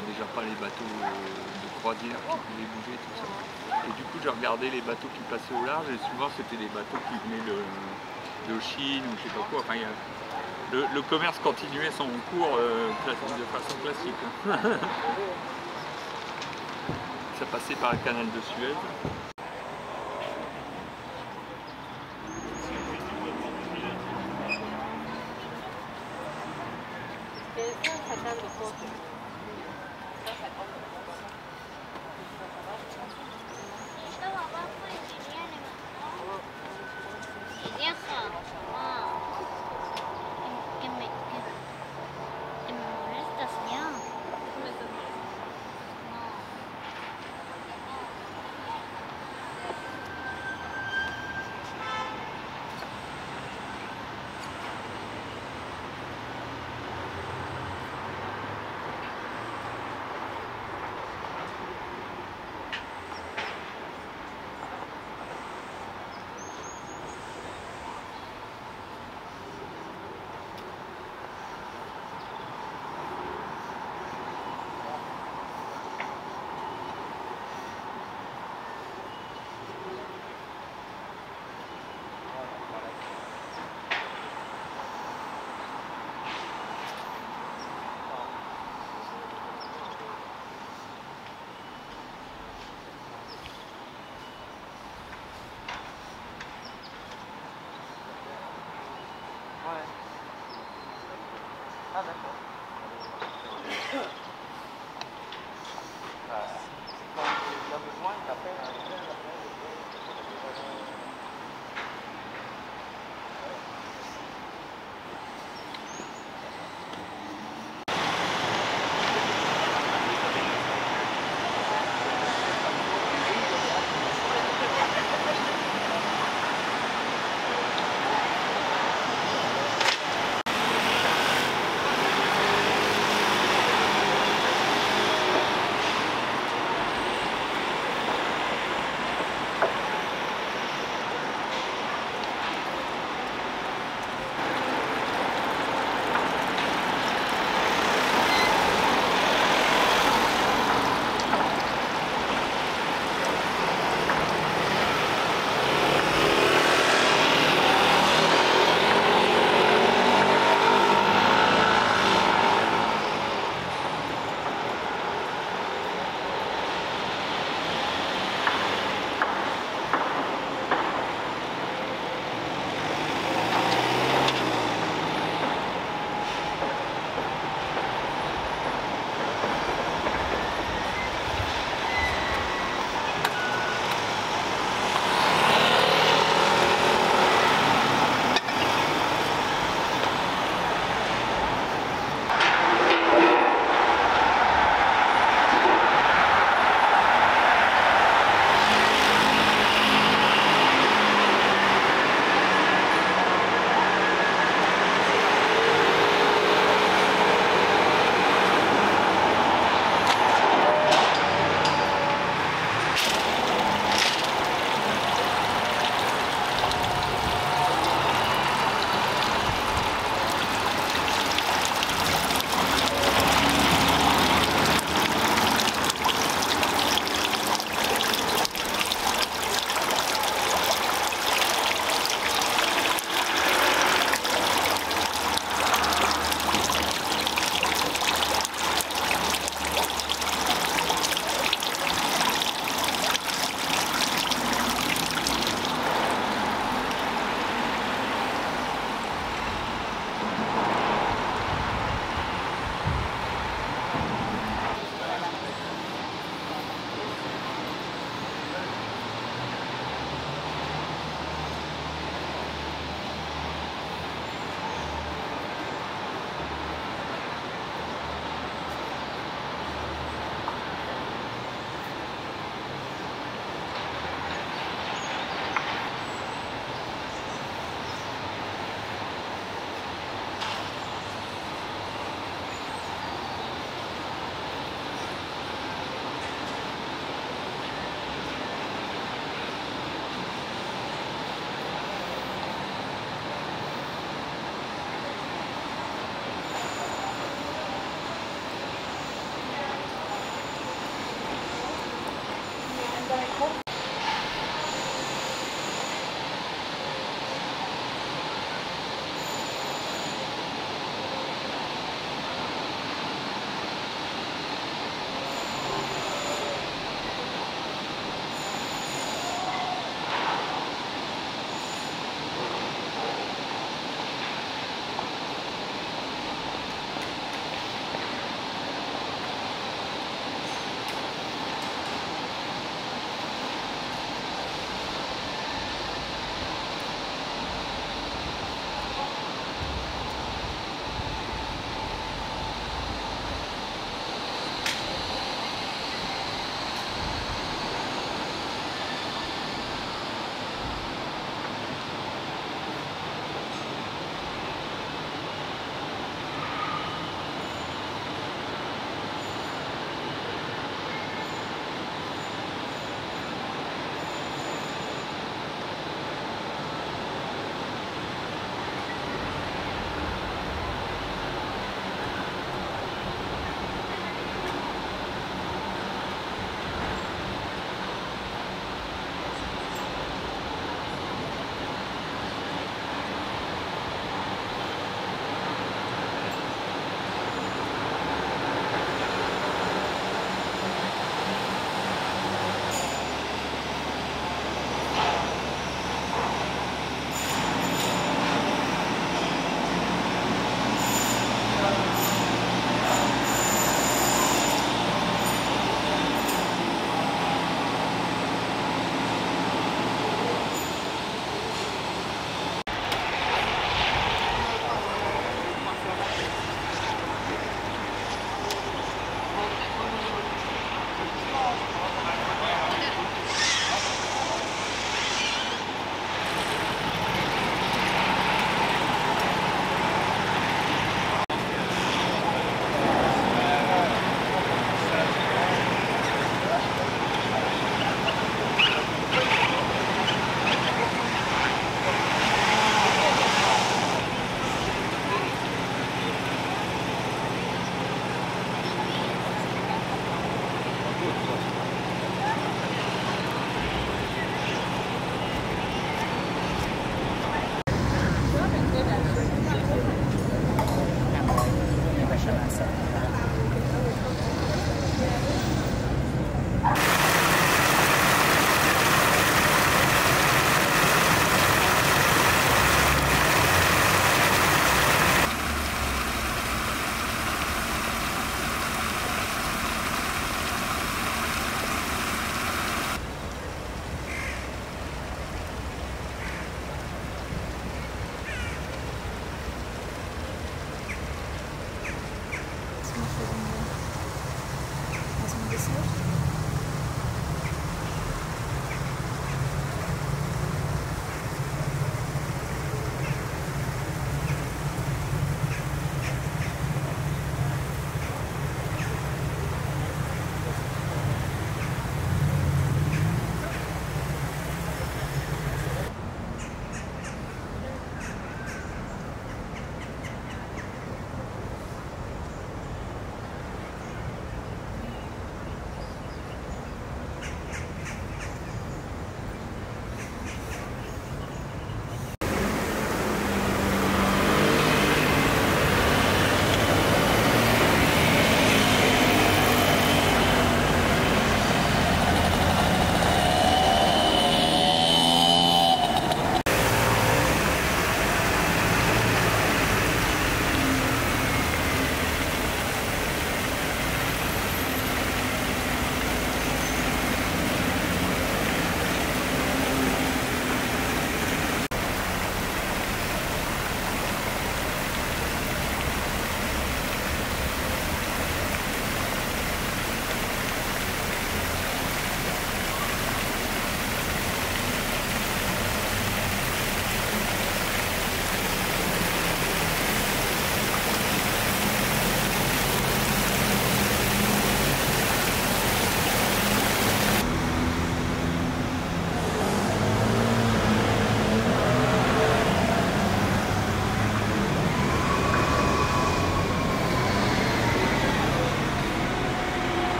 Déjà pas les bateaux euh, de croisière qui pouvaient bouger, tout ça. Et du coup, j'ai regardé les bateaux qui passaient au large et souvent c'était des bateaux qui venaient de, Chine ou je sais pas quoi. Enfin, le, commerce continuait son cours euh, de façon classique. ça passait par le canal de Suez.